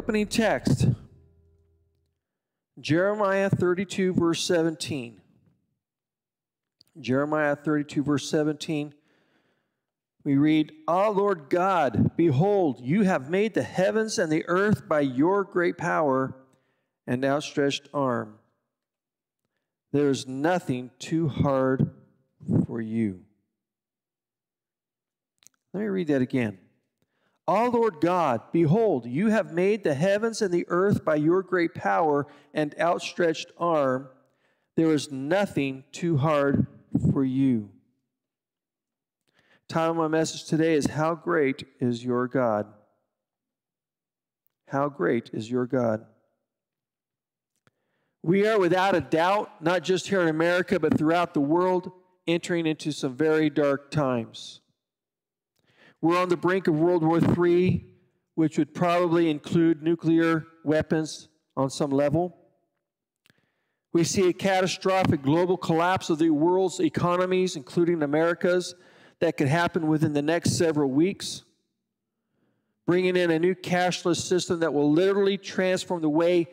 Opening text Jeremiah 32, verse 17. Jeremiah 32, verse 17. We read, Ah, Lord God, behold, you have made the heavens and the earth by your great power and outstretched arm. There is nothing too hard for you. Let me read that again. Ah, Lord God, behold, you have made the heavens and the earth by your great power and outstretched arm. There is nothing too hard for you. Title of my message today is How Great is Your God? How great is your God? We are without a doubt, not just here in America, but throughout the world, entering into some very dark times. We're on the brink of World War III, which would probably include nuclear weapons on some level. We see a catastrophic global collapse of the world's economies, including America's, that could happen within the next several weeks. Bringing in a new cashless system that will literally transform the way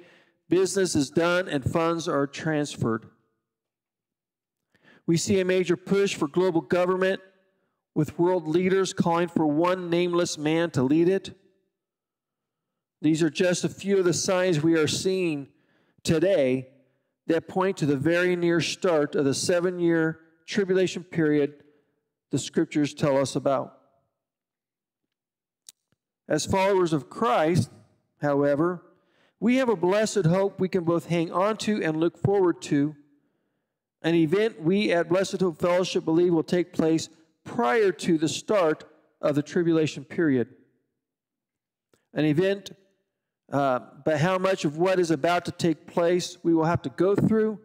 business is done and funds are transferred. We see a major push for global government with world leaders calling for one nameless man to lead it. These are just a few of the signs we are seeing today that point to the very near start of the seven year tribulation period the scriptures tell us about. As followers of Christ, however, we have a blessed hope we can both hang on to and look forward to. An event we at Blessed Hope Fellowship believe will take place prior to the start of the tribulation period. An event, uh, but how much of what is about to take place we will have to go through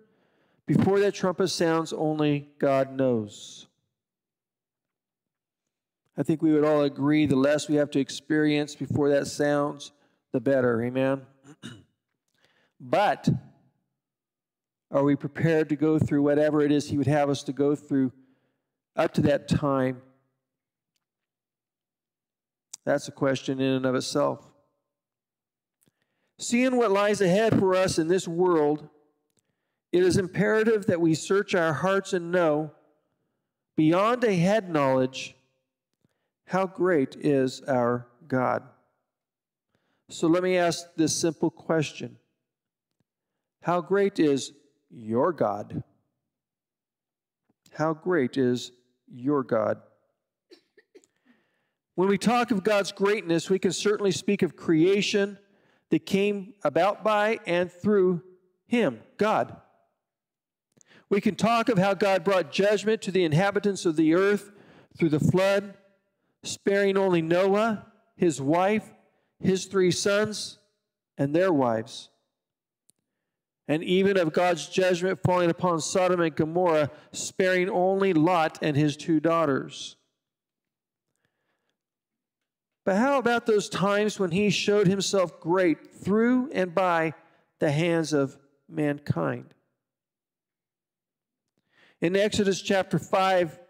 before that trumpet sounds, only God knows. I think we would all agree the less we have to experience before that sounds, the better. Amen? but are we prepared to go through whatever it is He would have us to go through up to that time? That's a question in and of itself. Seeing what lies ahead for us in this world, it is imperative that we search our hearts and know, beyond a head knowledge, how great is our God. So let me ask this simple question How great is your God? How great is your God. When we talk of God's greatness, we can certainly speak of creation that came about by and through Him, God. We can talk of how God brought judgment to the inhabitants of the earth through the flood, sparing only Noah, his wife, his three sons, and their wives and even of God's judgment falling upon Sodom and Gomorrah, sparing only Lot and his two daughters. But how about those times when he showed himself great through and by the hands of mankind? In Exodus chapter 5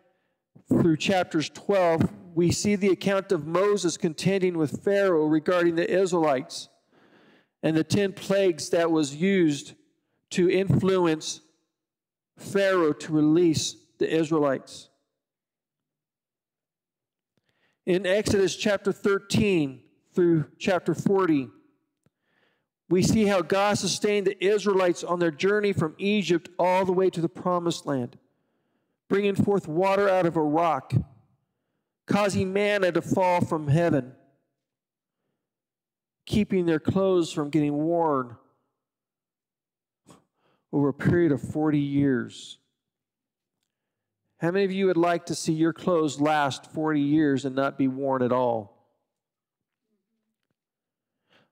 through chapters 12, we see the account of Moses contending with Pharaoh regarding the Israelites and the 10 plagues that was used to influence Pharaoh to release the Israelites. In Exodus chapter 13 through chapter 40, we see how God sustained the Israelites on their journey from Egypt all the way to the promised land, bringing forth water out of a rock, causing manna to fall from heaven, keeping their clothes from getting worn over a period of 40 years. How many of you would like to see your clothes last 40 years and not be worn at all?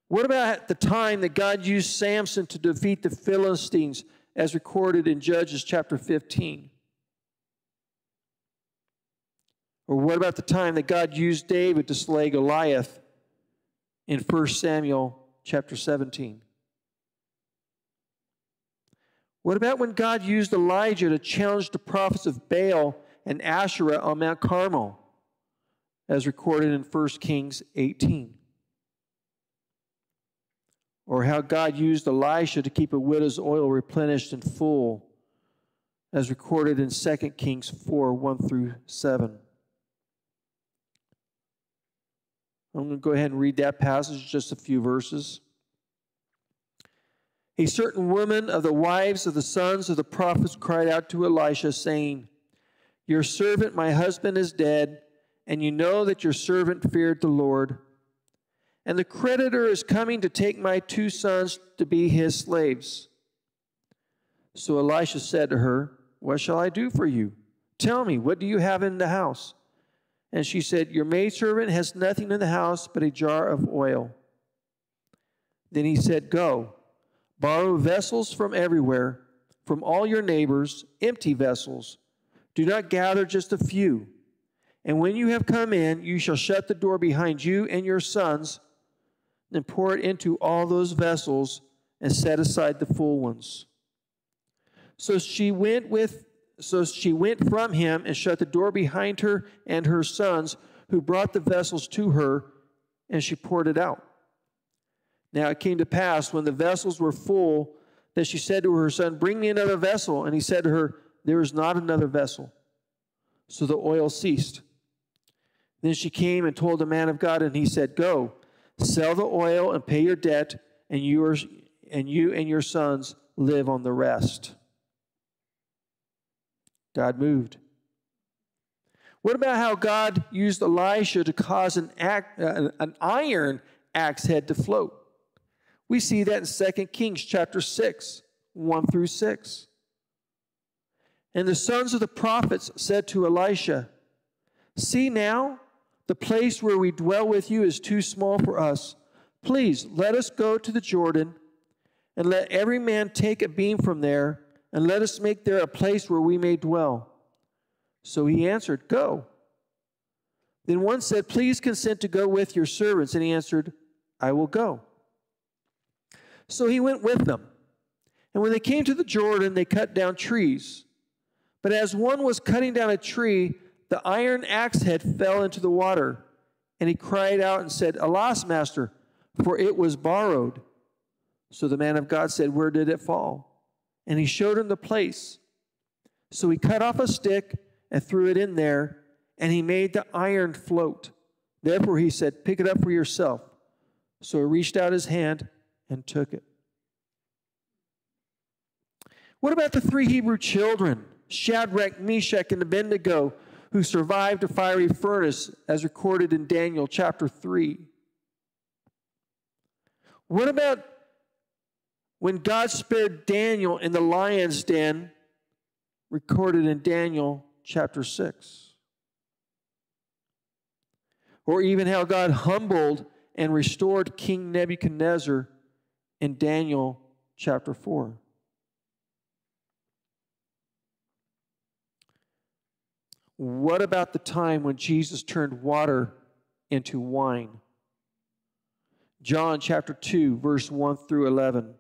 What about the time that God used Samson to defeat the Philistines as recorded in Judges chapter 15? Or what about the time that God used David to slay Goliath in 1 Samuel chapter 17? What about when God used Elijah to challenge the prophets of Baal and Asherah on Mount Carmel, as recorded in 1 Kings 18? or how God used Elisha to keep a widow's oil replenished and full, as recorded in 2 Kings 4 1 through 7. I'm going to go ahead and read that passage, just a few verses. A certain woman of the wives of the sons of the prophets cried out to Elisha, saying, Your servant, my husband, is dead, and you know that your servant feared the Lord. And the creditor is coming to take my two sons to be his slaves. So Elisha said to her, What shall I do for you? Tell me, what do you have in the house? And she said, Your maidservant has nothing in the house but a jar of oil. Then he said, Go, borrow vessels from everywhere, from all your neighbors, empty vessels. Do not gather just a few. And when you have come in, you shall shut the door behind you and your sons, and pour it into all those vessels, and set aside the full ones. So she went with so she went from him and shut the door behind her and her sons, who brought the vessels to her, and she poured it out. Now it came to pass when the vessels were full that she said to her son, Bring me another vessel. And he said to her, There is not another vessel. So the oil ceased. Then she came and told the man of God, and he said, Go, sell the oil and pay your debt, and, yours, and you and your sons live on the rest. God moved. What about how God used Elisha to cause an, act, uh, an iron axe head to float? We see that in 2 Kings chapter 6, 1 through 6. And the sons of the prophets said to Elisha, See now, the place where we dwell with you is too small for us. Please let us go to the Jordan, and let every man take a beam from there and let us make there a place where we may dwell. So he answered, Go. Then one said, Please consent to go with your servants. And he answered, I will go. So he went with them. And when they came to the Jordan, they cut down trees. But as one was cutting down a tree, the iron axe head fell into the water. And he cried out and said, Alas, master, for it was borrowed. So the man of God said, Where did it fall? and he showed him the place. So he cut off a stick and threw it in there, and he made the iron float. Therefore he said, Pick it up for yourself. So he reached out his hand and took it. What about the three Hebrew children, Shadrach, Meshach, and Abednego, who survived a fiery furnace, as recorded in Daniel chapter 3? What about when God spared Daniel in the lion's den, recorded in Daniel chapter 6. Or even how God humbled and restored King Nebuchadnezzar in Daniel chapter 4. What about the time when Jesus turned water into wine? John chapter 2, verse 1 through 11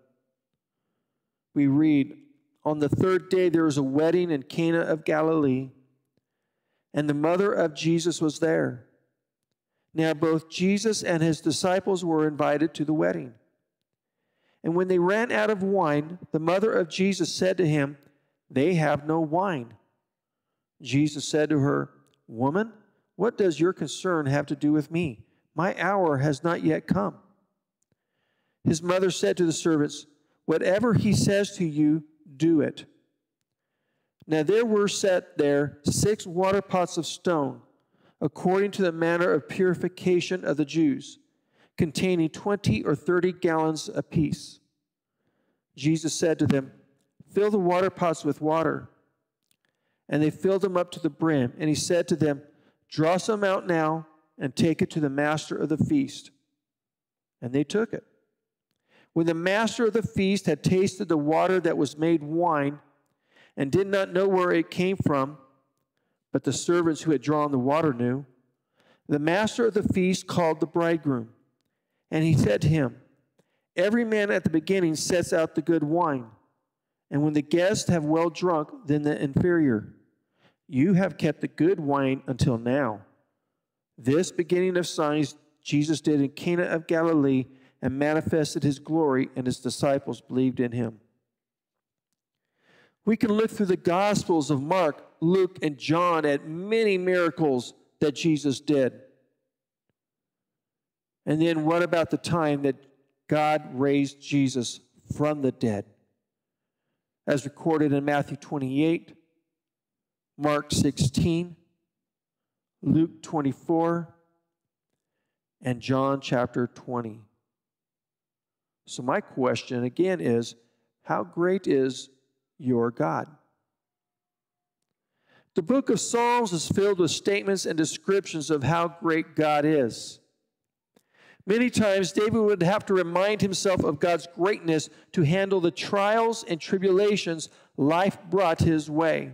we read, On the third day there was a wedding in Cana of Galilee, and the mother of Jesus was there. Now both Jesus and his disciples were invited to the wedding. And when they ran out of wine, the mother of Jesus said to him, They have no wine. Jesus said to her, Woman, what does your concern have to do with me? My hour has not yet come. His mother said to the servants, Whatever he says to you, do it. Now there were set there six water pots of stone, according to the manner of purification of the Jews, containing twenty or thirty gallons apiece. Jesus said to them, Fill the water pots with water. And they filled them up to the brim. And he said to them, Draw some out now and take it to the master of the feast. And they took it. When the master of the feast had tasted the water that was made wine and did not know where it came from, but the servants who had drawn the water knew, the master of the feast called the bridegroom. And he said to him, Every man at the beginning sets out the good wine, and when the guests have well drunk, then the inferior. You have kept the good wine until now. This beginning of signs Jesus did in Cana of Galilee and manifested his glory, and his disciples believed in him. We can look through the Gospels of Mark, Luke, and John at many miracles that Jesus did. And then what about the time that God raised Jesus from the dead? As recorded in Matthew 28, Mark 16, Luke 24, and John chapter 20. So, my question again is how great is your God? The book of Psalms is filled with statements and descriptions of how great God is. Many times, David would have to remind himself of God's greatness to handle the trials and tribulations life brought his way.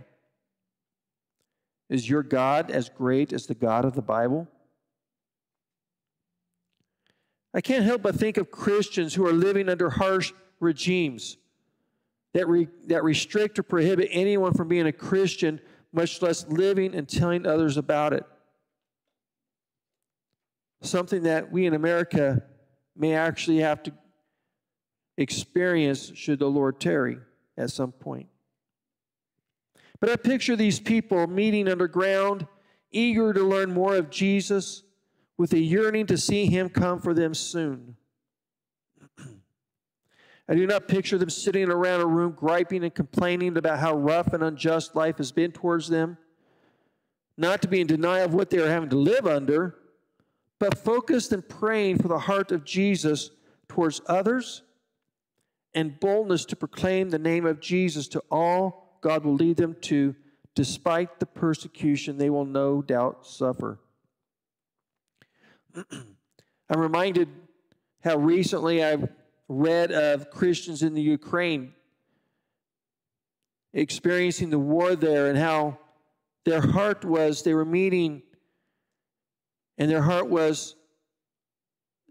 Is your God as great as the God of the Bible? I can't help but think of Christians who are living under harsh regimes that, re, that restrict or prohibit anyone from being a Christian, much less living and telling others about it. Something that we in America may actually have to experience should the Lord tarry at some point. But I picture these people meeting underground, eager to learn more of Jesus, with a yearning to see him come for them soon. I do not picture them sitting around a room griping and complaining about how rough and unjust life has been towards them, not to be in denial of what they are having to live under, but focused and praying for the heart of Jesus towards others and boldness to proclaim the name of Jesus to all God will lead them to, despite the persecution they will no doubt suffer. I'm reminded how recently I've read of Christians in the Ukraine experiencing the war there and how their heart was, they were meeting, and their heart was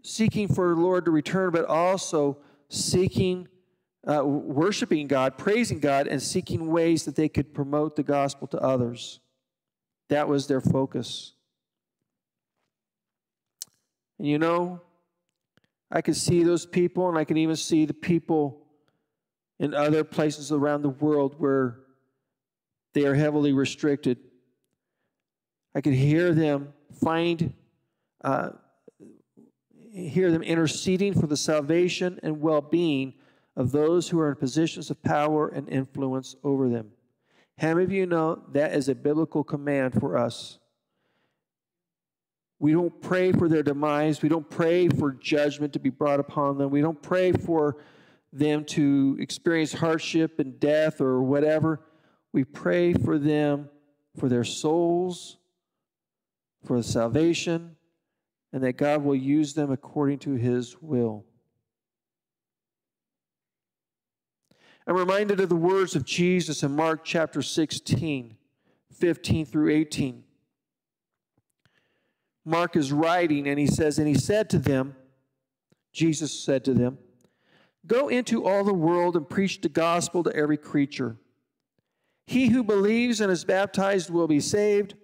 seeking for the Lord to return, but also seeking uh, worshiping God, praising God, and seeking ways that they could promote the gospel to others. That was their focus. And you know, I could see those people, and I can even see the people in other places around the world where they are heavily restricted. I could hear them find, uh, hear them interceding for the salvation and well being of those who are in positions of power and influence over them. How many of you know that is a biblical command for us? We don't pray for their demise. We don't pray for judgment to be brought upon them. We don't pray for them to experience hardship and death or whatever. We pray for them, for their souls, for salvation, and that God will use them according to his will. I'm reminded of the words of Jesus in Mark chapter 16, 15 through 18. Mark is writing and he says, And he said to them, Jesus said to them, Go into all the world and preach the gospel to every creature. He who believes and is baptized will be saved,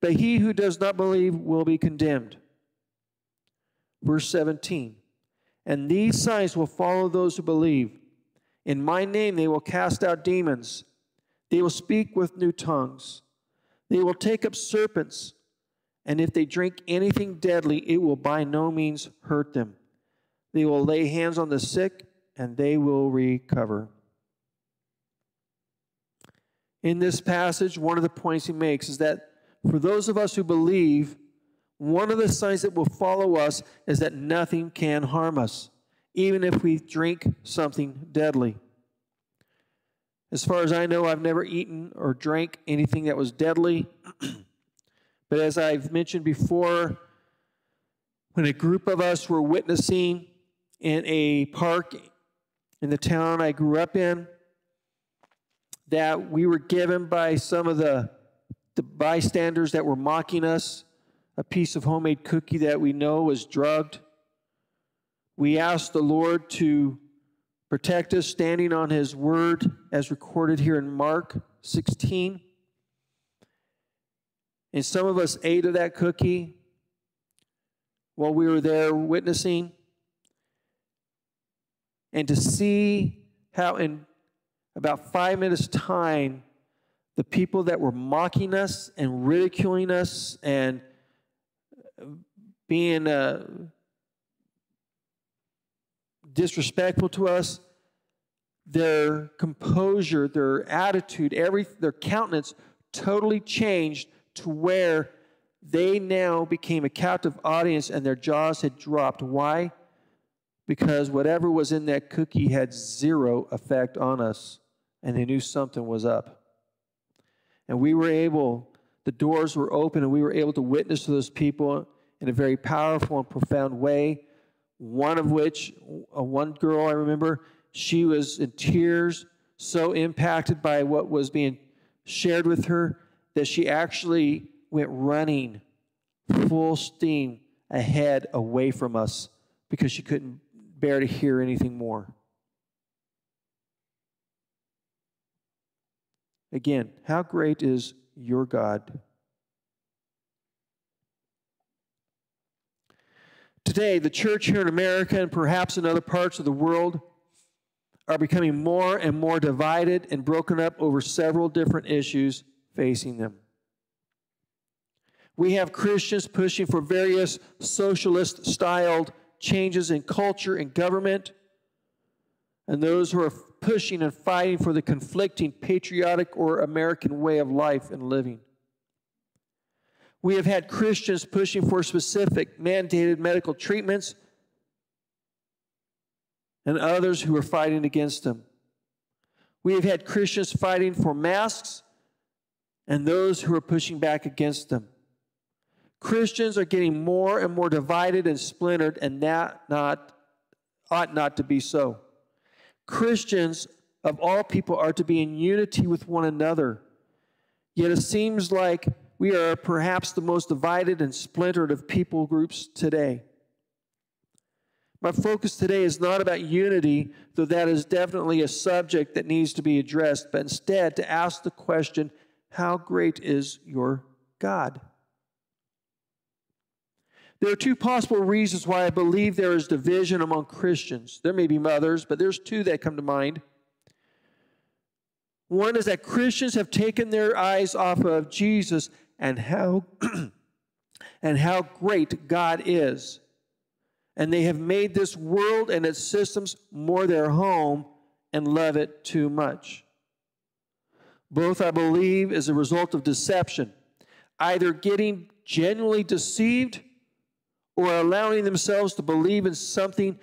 but he who does not believe will be condemned. Verse 17 And these signs will follow those who believe. In my name they will cast out demons. They will speak with new tongues. They will take up serpents. And if they drink anything deadly, it will by no means hurt them. They will lay hands on the sick and they will recover. In this passage, one of the points he makes is that for those of us who believe, one of the signs that will follow us is that nothing can harm us even if we drink something deadly. As far as I know, I've never eaten or drank anything that was deadly. but as I've mentioned before, when a group of us were witnessing in a park in the town I grew up in, that we were given by some of the, the bystanders that were mocking us a piece of homemade cookie that we know was drugged we ask the Lord to protect us, standing on His word as recorded here in Mark 16. And some of us ate of that cookie while we were there witnessing. and to see how in about five minutes' time, the people that were mocking us and ridiculing us and being uh, disrespectful to us, their composure, their attitude, every their countenance totally changed to where they now became a captive audience and their jaws had dropped. Why? Because whatever was in that cookie had zero effect on us, and they knew something was up. And we were able, the doors were open, and we were able to witness to those people in a very powerful and profound way. One of which, uh, one girl I remember, she was in tears, so impacted by what was being shared with her that she actually went running full steam ahead away from us because she couldn't bear to hear anything more. Again, how great is your God? Today, the church here in America and perhaps in other parts of the world are becoming more and more divided and broken up over several different issues facing them. We have Christians pushing for various socialist styled changes in culture and government, and those who are pushing and fighting for the conflicting patriotic or American way of life and living. We have had Christians pushing for specific mandated medical treatments and others who are fighting against them. We have had Christians fighting for masks and those who are pushing back against them. Christians are getting more and more divided and splintered, and that not, ought not to be so. Christians of all people are to be in unity with one another. Yet it seems like we are perhaps the most divided and splintered of people groups today. My focus today is not about unity, though that is definitely a subject that needs to be addressed, but instead to ask the question how great is your God? There are two possible reasons why I believe there is division among Christians. There may be others, but there's two that come to mind. One is that Christians have taken their eyes off of Jesus and how and how great God is. And they have made this world and its systems more their home and love it too much. Both, I believe, is a result of deception, either getting genuinely deceived or allowing themselves to believe in something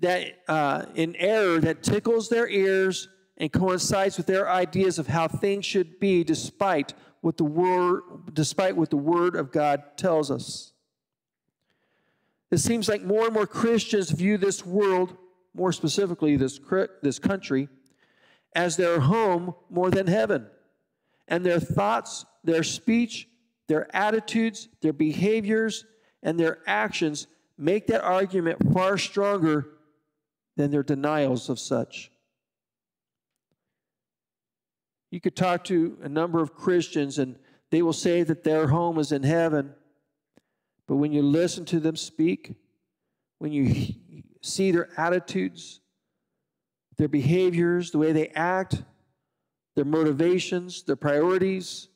that uh, in error that tickles their ears and coincides with their ideas of how things should be despite what the word despite what the word of God tells us. It seems like more and more Christians view this world, more specifically this, this country, as their home more than heaven. And their thoughts, their speech, their attitudes, their behaviors, and their actions make that argument far stronger than their denials of such. You could talk to a number of Christians, and they will say that their home is in heaven. But when you listen to them speak, when you see their attitudes, their behaviors, the way they act, their motivations, their priorities,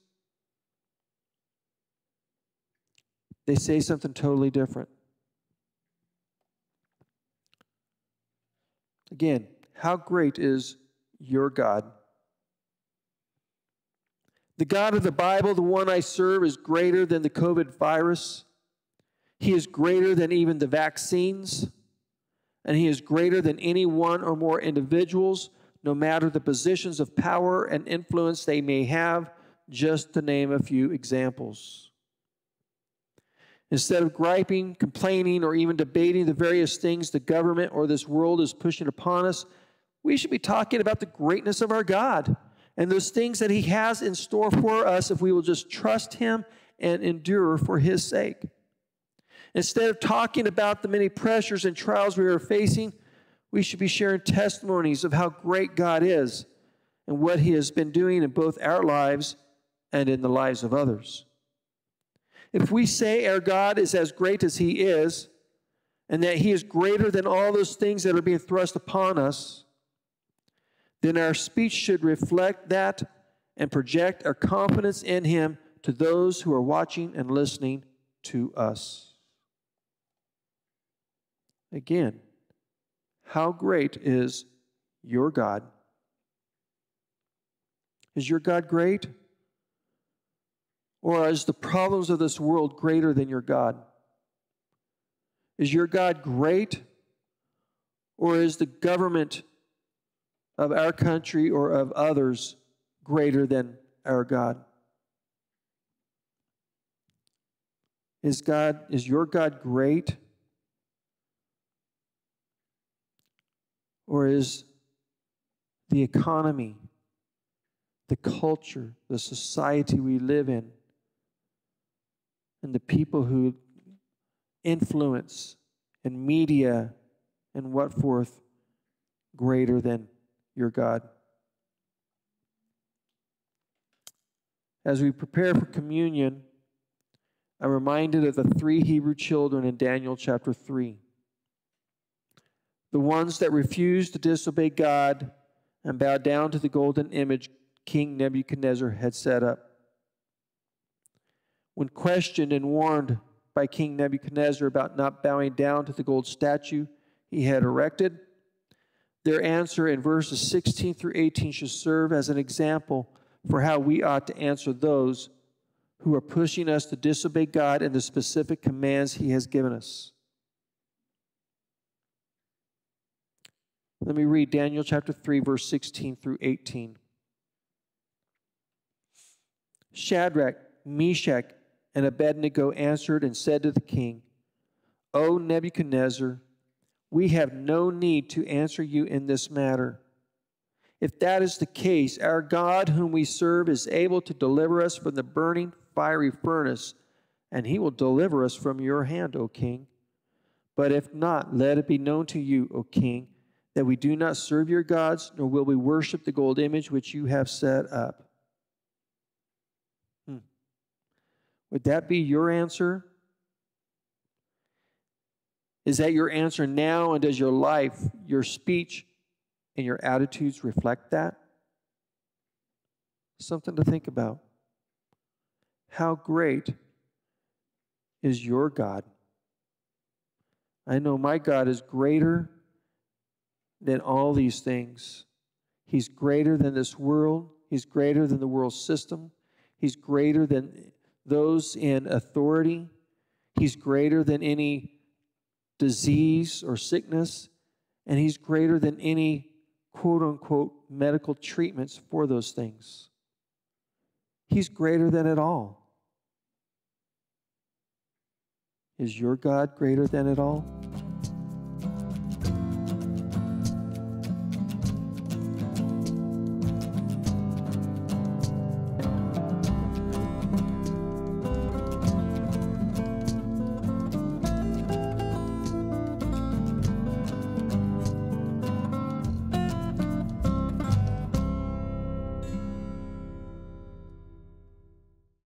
they say something totally different. Again, how great is your God? The God of the Bible, the one I serve, is greater than the COVID virus. He is greater than even the vaccines. And He is greater than any one or more individuals, no matter the positions of power and influence they may have, just to name a few examples. Instead of griping, complaining, or even debating the various things the government or this world is pushing upon us, we should be talking about the greatness of our God and those things that He has in store for us if we will just trust Him and endure for His sake. Instead of talking about the many pressures and trials we are facing, we should be sharing testimonies of how great God is and what He has been doing in both our lives and in the lives of others. If we say our God is as great as He is, and that He is greater than all those things that are being thrust upon us, then our speech should reflect that and project our confidence in Him to those who are watching and listening to us. Again, how great is your God? Is your God great? Or is the problems of this world greater than your God? Is your God great? Or is the government of our country or of others greater than our God? Is God is your God great? Or is the economy, the culture, the society we live in, and the people who influence and media and what forth greater than your God? As we prepare for communion, I'm reminded of the three Hebrew children in Daniel chapter 3 the ones that refused to disobey God and bow down to the golden image King Nebuchadnezzar had set up. When questioned and warned by King Nebuchadnezzar about not bowing down to the gold statue he had erected, their answer in verses 16 through 18 should serve as an example for how we ought to answer those who are pushing us to disobey God and the specific commands he has given us. Let me read Daniel chapter 3, verse 16 through 18. Shadrach, Meshach, and Abednego answered and said to the king, O Nebuchadnezzar, we have no need to answer you in this matter. If that is the case, our God, whom we serve, is able to deliver us from the burning fiery furnace, and he will deliver us from your hand, O king. But if not, let it be known to you, O king, that we do not serve your gods, nor will we worship the gold image which you have set up. Would that be your answer? Is that your answer now? And does your life, your speech, and your attitudes reflect that? Something to think about. How great is your God? I know my God is greater than all these things. He's greater than this world, He's greater than the world system, He's greater than those in authority, He's greater than any disease or sickness, and He's greater than any quote unquote medical treatments for those things. He's greater than it all. Is your God greater than it all?